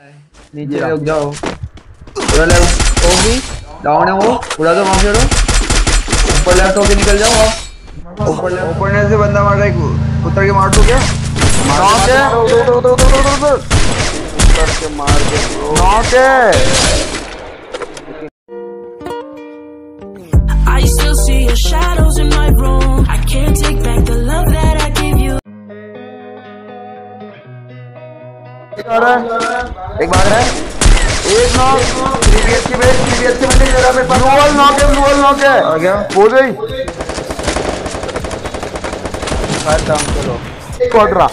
नीचे रुक जाओ। पूरा लेफ़्ट भी डाउन है वो। पूरा तो वहाँ से ऊपर लेफ़्ट होके निकल जाओ आप। ऊपर ऊपर से बंदा मार रहा है। उतर के मार दो क्या नॉक है। उधर उधर उतर के मार दो। नॉक है। रहा है? एक भाग रहा है? एक नॉक प्रीवियस की बेस प्रीवियस की जरा मेरे पास नॉक है नॉक है। आ गया। हो गई। खत्म चलो क्वाड्रा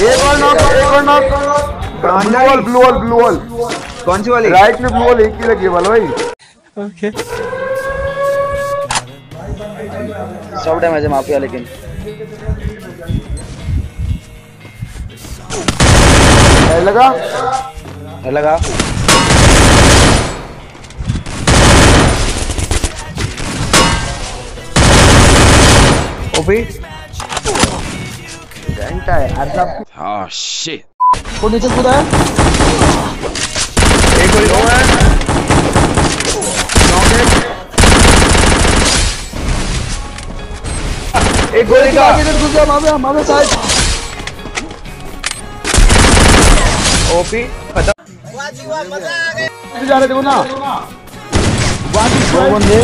एक और नॉक एक और knock blue wall blue wall blue wall कौन सी वाली? राइट में ब्लू वॉल एक ही लगी है वाला भाई। सब डैमेज है माफिया लेकिन। है लगा है लगा ओपी घंटा है अर्धा Oh shit. को नीचे कूदा है एक गोली और है एक गोली का इधर घुस जा मामे मामे साइड ओपी खत्म जा रहे देखो ना। दो बंदे।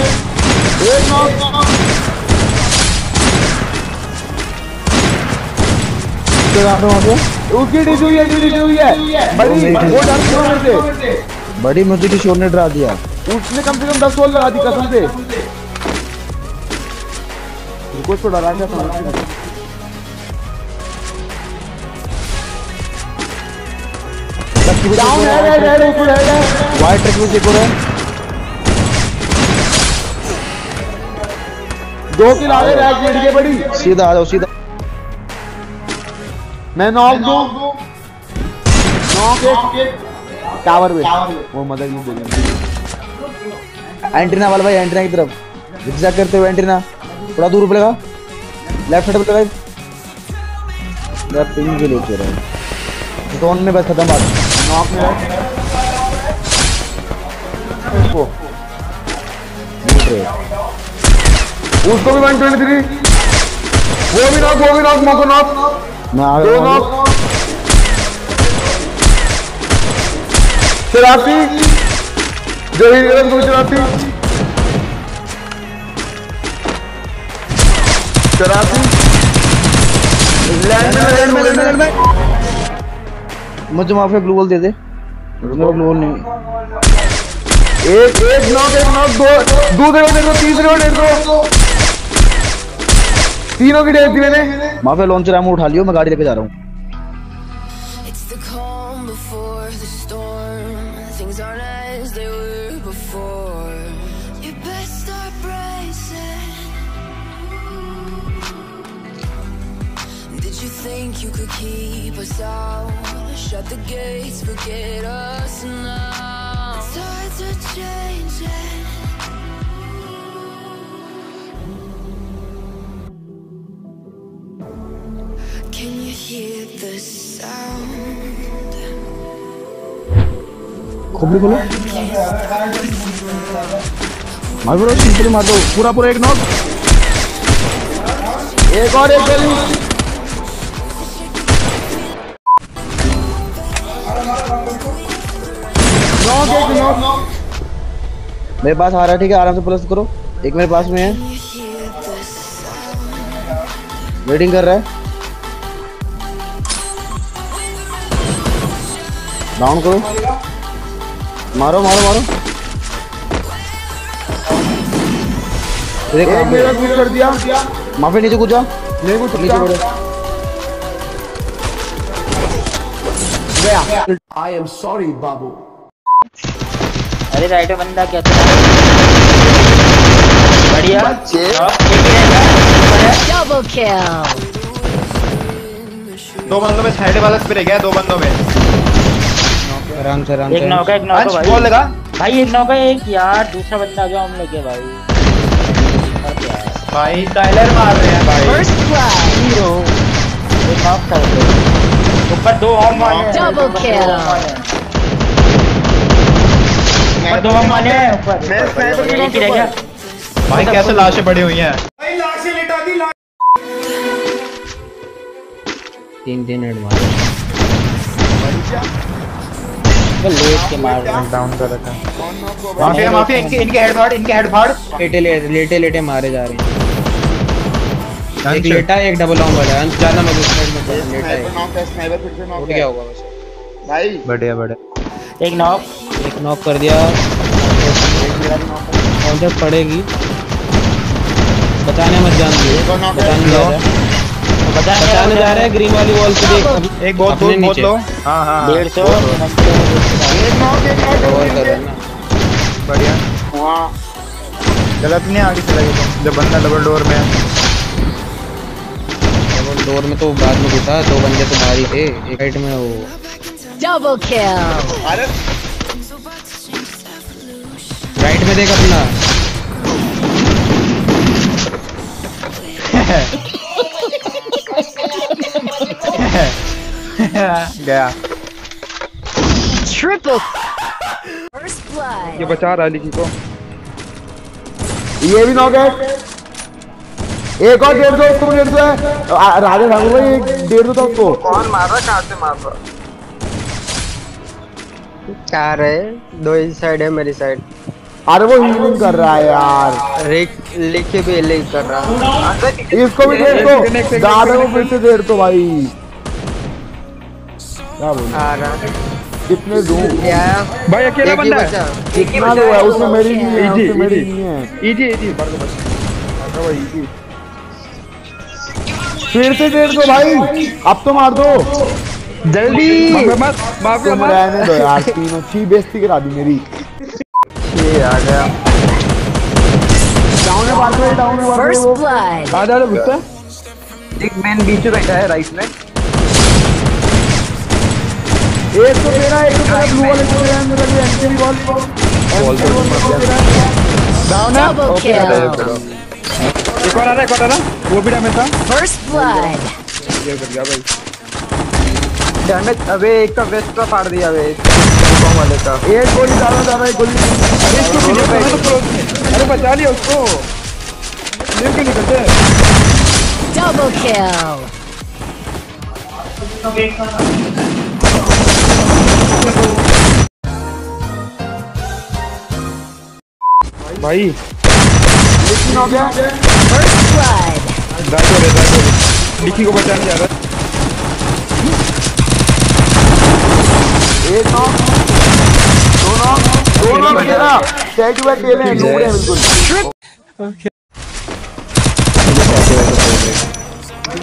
एक उसकी हुई है हुई है बड़ी वो डर क्यों से। बड़ी मुद्दे की शोर ने डरा दिया। उसने कम से कम दस गोल लगा दी कसम से। रुको इसको डरा क्या डाउन है रेड रेड ऊपर है वाइट ट्रक में चेक हो है दो किल आगे रेड जेड के बड़ी। सीधा आ जाओ सीधा। मैं नॉक दो? नॉक एक टावर पे। वो मदद नहीं देगी एंट्रीना वाला भाई एंट्रीना की तरफ़। Zigzag करते हुए एंट्रीना थोड़ा दूर पे लगा। लेफ़्ट साइड पे लगा लेफ़्ट पिंग के लिए चल रहा है। जोन में बस खत्म बात। नॉक में है उसको भी 123 वो भी नॉक वो भी नॉक मोको नॉक मैं आ गया नॉक चरासी जो ही निरंतर दो चरासी चरासी लैंड में लैंड में लैंड में मुझे माफ़ ब्लू बॉल दे दे। ब्लू बॉल नहीं। एक एक एक नॉक दो दो दो दो तीसरे और दे तीनों की डेट मैंने। माफ़ लॉन्चर हम उठा लियो मैं गाड़ी लेके जा रहा हूँ। Shut the gates, forget us now. Tides are changing. Can you hear the sound? खोपड़ी खोलो मार बड़ो सिंपली मार दो पूरा पूरा एक नॉक एक और एक गली मेरे पास आ रहा है ठीक है? आराम से प्लस करो। एक मेरे पास में है? वेटिंग कर रहा है। डाउन करो। मारो मारो मारो। एक मेरा। क्लिक कर दिया। माफ़ी नीचे कूद जा। नहीं कुछ नीचे बढ़ो अरे राइट में बंदा क्या था? बढ़िया। Double kill! दो बंदों में साइड वाला स्प्रे गया दो बंदों में। आराम से आराम से। एक नौका एक नौका भाई। बॉल लगा। भाई एक नौका एक यार दूसरा बंदा आ गया हम लेके भाई। भाई टाइलर मार रहे हैं। भाई। First blood! एक नॉक कर दो। ऊपर दो हम वाले हैं, Double ऊपर दो. हम वाले हैं। ऊपर। दो मैं की रह गया। भाई कैसे लाशें पड़ी हुई हैं? तीन तीन हेड मारे लेट के मार रहा हूँ। डाउन कर रखा। माफिया माफिया इनके इनके हेड फाड़ इनके हेड फाड़। लेटे लेटे लेटे लेटे मारे जा रहे हैं। एक लेटा एक डबल ऑन वाला। है अंश ज़्यादा मत उस साइड में लेटा है उठ गया होगा वैसे। बढ़िया बढ़िया। एक नॉक एक नॉक कर दिया। काउंटर पड़ेगी बचाने मत जान। दिए बचाने जा रहा है। बचाने जा रहा है। ग्रीन वाली वॉल पे देख। एक बहुत अपने बहुत। लो। हाँ हाँ हाँ। डेढ़ सौ। कवर कर रहा है ना बढ़िया। गलत नहीं आगे चला गया। जब बंदा डबल डोर में है। डबल डोर में तो बाद में घुसा। दो बंदे तो बाहर ही थे। एक साइड में वो Double kill. राइट में देख अपना। गया। Blood. ये बचा रहा लिखी को। ये भी नॉक है एक और डेढ़ सौ उसको डेढ़ सौ है। राधे ठाकुर भाई एक डेढ़ सौ था उसको। कौन मार रहा कहाँ से मार रहा चार है दो इस साइड है मेरी साइड। अरे वो हीलिंग कर रहा है यार। लिखे भी ले कर रहा है। इसको भी डेढ़ सौ दादा को फिर से डेढ़ सौ भाई। क्या बोलूँ? रहा कितने दूँ भाई अकेला बंदा है। कितना लो है? उसमें मेरी नहीं है इजी, उसमें मेरी इजी। नहीं है। इजी इजी मार दो बस भाई इजी फिर से देर सौ भाई। अब तो मार दो। जल्दी। मत तुम मत रहने दो यार तीनों छी बेइज्जती करा दी मेरी। ये आ गया। डाउन है बात में डाउन है बात First आ जा रे गुस्सा एक मैन बीच में बैठा है राइट में। एक तो तेरा एक तो तेरा ब्लू वाले को तेरा मेरा भी एंटी बॉल बॉल तो डाउन है ओके. एक और आ रहा है एक और आ रहा वो भी डैमेज था। First blood. ये कर दिया भाई। डैमेज अबे एक का वेस्ट का फाड़ दिया अबे। बम वाले का एक गोली ज़्यादा ज़्यादा एक गोली। अरे इसको भी देखो तो क्लोज में। अरे बचा लिया उसको। लेके निकलते हैं Double kill. भाई। लेकिन हो गया First blood. दादो रे दादो रे। लिखी को बचाने जा रहा है। एक नौ दो नौ दो नौ में तेरा सेट हुआ टेल है है बिल्कुल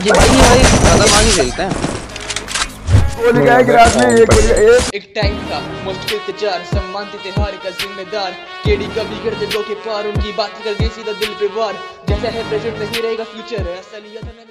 ये भाई भाई ज़्यादा मार ही है का में एक एक एक टाइम त्योहार का जिम्मेदार केडी के पार, उनकी बात कर सीधा दिल पे वार। जैसा है प्रेजेंट नहीं रहेगा फ्यूचर असलियत में